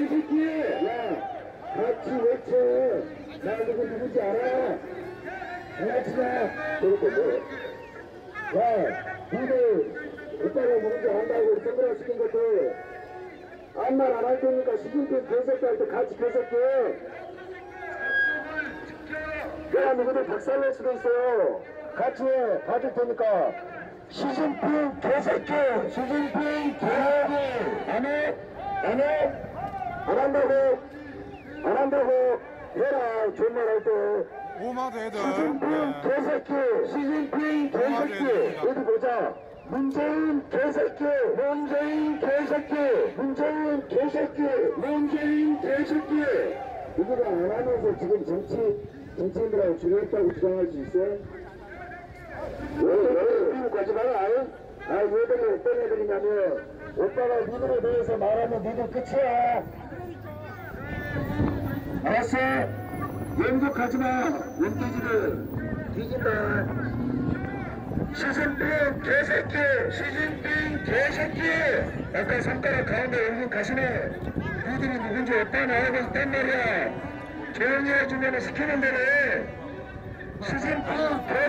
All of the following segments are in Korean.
야, 같이 외쳐. 나 누구 누군지 알아? 같이 가. 그렇게 뭐. 야, 니들 오빠가 누군지 안다고 선물을 시킨 것도 아무 말안 할 테니까 시진핑 개새끼한테 같이 개새끼. 내가 누구들 박살낼 수도 있어요. 같이 해. 봐줄 테니까. 시진핑 개새끼! 시진핑 개새끼! 안 해? 안 해? 안 한다고? 안 한다고? 해라. 좋은 말할 때. 오마드 애들 시진핑 네. 개새끼! 시진핑 개새끼! 어디 보자. 문재인 개새끼! 문재인 개새끼! 문재인 개새끼! 문재인 개새끼! 이거를 안 하면서 지금 정치, 정치인들하고 주려했다고 주장할 수 있어? 왜, 왜, 미국 가지 마라, 아이? 아, 애들이냐면, 오빠가 니들에 대해서 말하면 니들 끝이야. 알았어? 연극하지 마, 연기지들. 뒤진다. 시진핑 개새끼! 시진핑 개새끼! 아까 손가락 가운데 연극 가시네. 니들이 누군지 오빠 나오고 있단 말이야. 조용히 해주면 시키는 대로 시진핑 개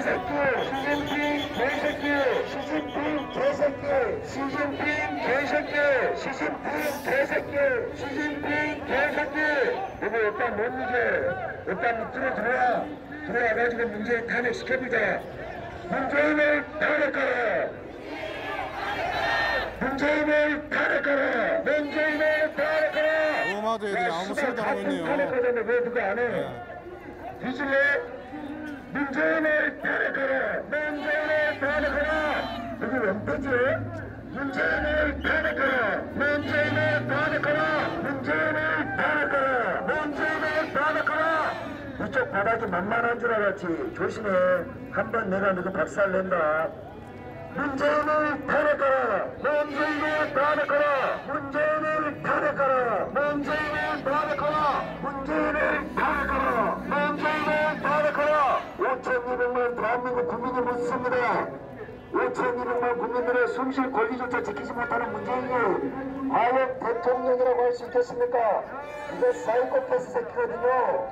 개새끼! 시진핑 개새끼! 시진핑 개새끼! 이거 오빠 못 이겨. 오빠 밑으로 들어와. 들어와가지고 문재인 탄핵시켜보자. 문재인을 탄핵하라! 문재인을 탄핵하라! 문재인을 탄핵하라! 오마드 애들이 아무 소리도 안 하고 있네요. 탄핵하자는데 왜 누가 안 해? 네. 뒤질래? 문재인을 탄핵하라! 문재인을 탄핵하라! 여기 왜 빼지? 문재인을 탄핵하라! 문재인을 탄핵하라! 문재인을 탄핵하라! 문재인을 탄핵하라! 이쪽 바닥이 만만한 줄 알았지. 조심해. 한 번 내가 너도 박살 낸다. 문재인을 탄핵하라! 문재인을 탄핵하라! 문재인을 탄핵하라! 문재인을 탄핵하라! 문재인을 탄핵하라! 문재인을 탄핵하라! 5,200만 대한민국 국민이 묻습니다. 5,200만 국민들의 숨쉴 권리조차 지키지 못하는 문재인이 과연 대통령이라고 할 수 있겠습니까? 이거 사이코패스 새끼거든요.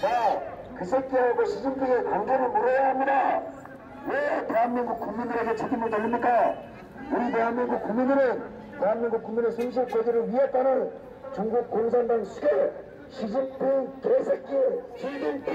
자, 그 새끼하고 시진핑의 관계를 물어야 합니다. 왜 대한민국 국민들에게 책임을 돌립니까? 우리 대한민국 국민들은 대한민국 국민의 숨쉴 거지를 위협하는 중국 공산당 수계 시진핑 개새끼 시진핑